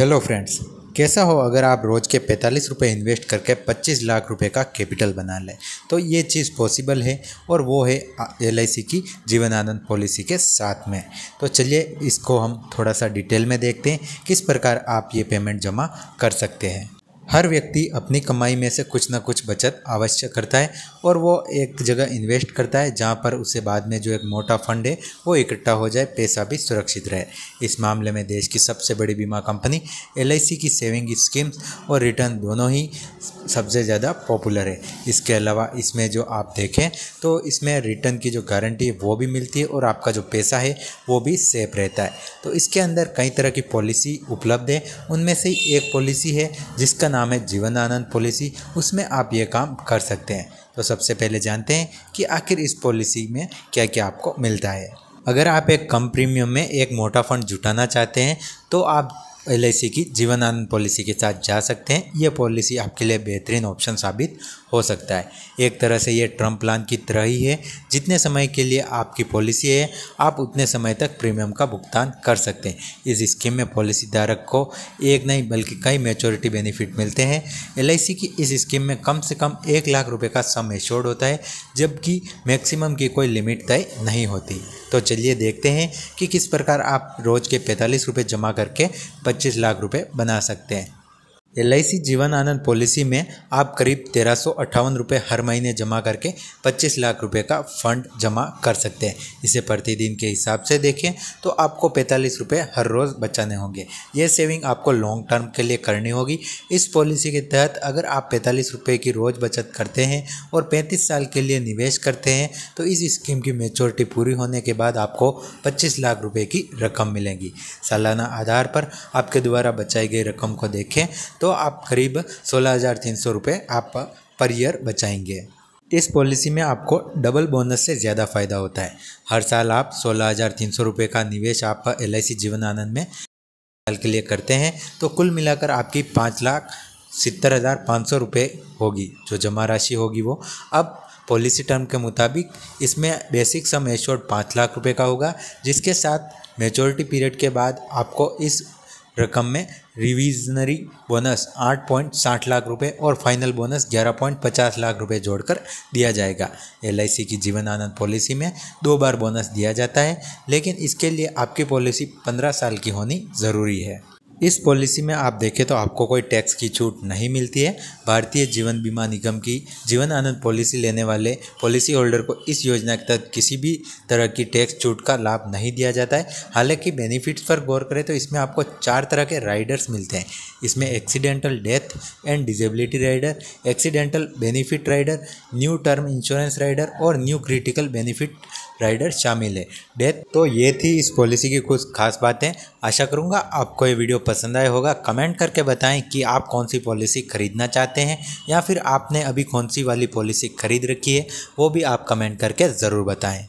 Hello friends कैसा हो अगर आप रोज़ के पैंतालीस रुपये इन्वेस्ट करके पच्चीस लाख रुपए का कैपिटल बना लें? तो ये चीज़ पॉसिबल है और वो है एलआईसी की जीवन आनंद पॉलिसी के साथ में। तो चलिए इसको हम थोड़ा सा डिटेल में देखते हैं, किस प्रकार आप ये पेमेंट जमा कर सकते हैं। हर व्यक्ति अपनी कमाई में से कुछ ना कुछ बचत अवश्य करता है और वो एक जगह इन्वेस्ट करता है, जहाँ पर उसे बाद में जो एक मोटा फंड है, वो इकट्ठा हो जाए, पैसा भी सुरक्षित रहे। इस मामले में देश की सबसे बड़ी बीमा कंपनी एलआईसी की सेविंग स्कीम्स और रिटर्न दोनों ही सबसे ज़्यादा पॉपुलर है। इसके अलावा इसमें जो आप देखें तो इसमें रिटर्न की जो गारंटी है, वो भी मिलती है और आपका जो पैसा है, वो भी सेफ़ रहता है। तो इसके अंदर कई तरह की पॉलिसी उपलब्ध है। उनमें से एक पॉलिसी है, जिसका नाम है जीवन आनंद पॉलिसी। उसमें आप ये काम कर सकते हैं। तो सबसे पहले जानते हैं कि आखिर इस पॉलिसी में क्या क्या आपको मिलता है। अगर आप एक कम प्रीमियम में एक मोटा फंड जुटाना चाहते हैं तो आप एलआईसी की जीवन आनंद पॉलिसी के साथ जा सकते हैं। ये पॉलिसी आपके लिए बेहतरीन ऑप्शन साबित हो सकता है। एक तरह से ये ट्रम प्लान की तरह ही है। जितने समय के लिए आपकी पॉलिसी है, आप उतने समय तक प्रीमियम का भुगतान कर सकते हैं। इस स्कीम में पॉलिसी धारक को एक नहीं, बल्कि कई मेचोरिटी बेनिफिट मिलते हैं। LIC की इस स्कीम में कम से कम एक लाख रुपये का सम एश्योर्ड होता है, जबकि मैक्सिमम की कोई लिमिट तय नहीं होती। तो चलिए देखते हैं कि किस प्रकार आप रोज़ के पैंतालीस रुपये जमा करके पच्चीस लाख रुपये बना सकते हैं। एलआईसी जीवन आनंद पॉलिसी में आप करीब तेरह सौ अट्ठावन रुपये हर महीने जमा करके 25 लाख रुपए का फंड जमा कर सकते हैं। इसे प्रतिदिन के हिसाब से देखें तो आपको पैंतालीस रुपये हर रोज़ बचाने होंगे। ये सेविंग आपको लॉन्ग टर्म के लिए करनी होगी। इस पॉलिसी के तहत अगर आप पैंतालीस रुपये की रोज़ बचत करते हैं और पैंतीस साल के लिए निवेश करते हैं तो इस स्कीम की मेचोरिटी पूरी होने के बाद आपको पच्चीस लाख रुपये की रकम मिलेगी। सालाना आधार पर आपके द्वारा बचाई गई रकम को देखें तो आप करीब सोलह हज़ार तीन सौ रुपये आप पर ईयर बचाएँगे। इस पॉलिसी में आपको डबल बोनस से ज़्यादा फ़ायदा होता है। हर साल आप सोलह हज़ार तीन सौ रुपये का निवेश आप एलआईसी जीवन आनंद में साल के लिए करते हैं तो कुल मिलाकर आपकी पाँच लाख सत्तर हज़ार पाँच सौ रुपये होगी, जो जमा राशि होगी वो। अब पॉलिसी टर्म के मुताबिक इसमें बेसिक सम एश्योर्ड पाँच लाख रुपए का होगा, जिसके साथ मेचोरिटी पीरियड के बाद आपको इस रकम में रिविजनरी बोनस आठ पॉइंट साठ लाख रुपए और फाइनल बोनस ग्यारह पॉइंट पचास लाख रुपए जोड़कर दिया जाएगा। एलआईसी की जीवन आनंद पॉलिसी में दो बार बोनस दिया जाता है, लेकिन इसके लिए आपकी पॉलिसी पंद्रह साल की होनी ज़रूरी है। इस पॉलिसी में आप देखें तो आपको कोई टैक्स की छूट नहीं मिलती है। भारतीय जीवन बीमा निगम की जीवन आनंद पॉलिसी लेने वाले पॉलिसी होल्डर को इस योजना के तहत किसी भी तरह की टैक्स छूट का लाभ नहीं दिया जाता है। हालाँकि बेनिफिट्स पर गौर करें तो इसमें आपको चार तरह के राइडर्स मिलते हैं। इसमें accidental death and disability rider, accidental benefit rider, new term insurance rider और न्यू क्रिटिकल बेनिफिट राइडर शामिल है। डेथ तो ये थी इस पॉलिसी की कुछ खास बातें। आशा करूँगा आपको ये वीडियो पसंद आया होगा। कमेंट करके बताएँ कि आप कौन सी पॉलिसी ख़रीदना चाहते हैं या फिर आपने अभी कौन सी वाली पॉलिसी ख़रीद रखी है, वो भी आप कमेंट करके ज़रूर बताएँ।